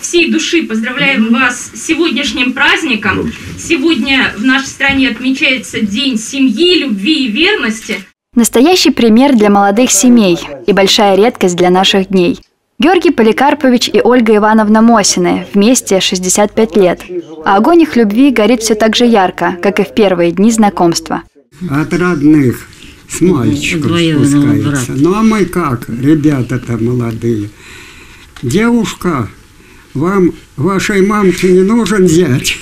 от всей души поздравляем вас с сегодняшним праздником. Сегодня в нашей стране отмечается День семьи, любви и верности. Настоящий пример для молодых семей и большая редкость для наших дней. Георгий Поликарпович и Ольга Ивановна Мосины вместе 65 лет. А огонь их любви горит все так же ярко, как и в первые дни знакомства. От родных с мальчиком спускается. Ну а мы как, ребята-то молодые? Девушка, вам вашей мамке не нужен зять?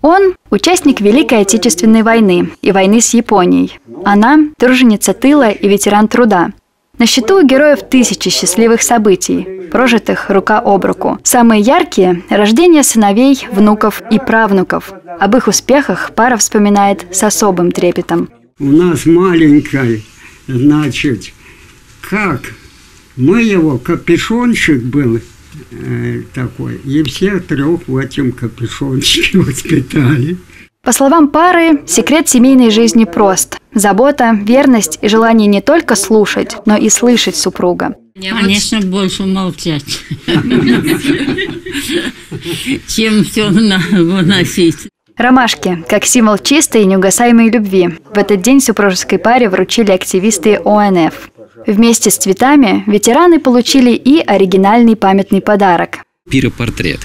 Он – участник Великой Отечественной войны и войны с Японией. Она – труженица тыла и ветеран труда. На счету у героев тысячи счастливых событий, прожитых рука об руку. Самые яркие – рождение сыновей, внуков и правнуков. Об их успехах пара вспоминает с особым трепетом. У нас маленькой, значит, как? Мы его, капюшончик был э, такой, и всех трех в этом капюшончике воспитали. По словам пары, секрет семейной жизни прост. Забота, верность и желание не только слушать, но и слышать супруга. Конечно, больше молчать, чем все выносить. Ромашки, как символ чистой и неугасаемой любви. В этот день супружеской паре вручили активисты ОНФ. Вместе с цветами ветераны получили и оригинальный памятный подарок. Пиропортрет.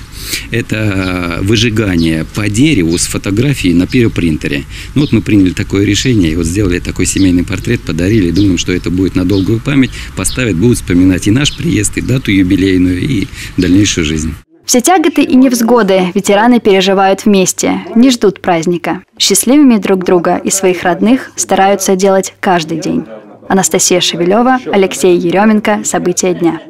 Это выжигание по дереву с фотографией на пиропринтере. Ну вот мы приняли такое решение и вот сделали такой семейный портрет, подарили. Думаем, что это будет на долгую память. Поставят, будут вспоминать и наш приезд, и дату юбилейную, и дальнейшую жизнь. Все тяготы и невзгоды ветераны переживают вместе, не ждут праздника. Счастливыми друг друга и своих родных стараются делать каждый день. Анастасия Шевелева, Алексей Еременко. События дня.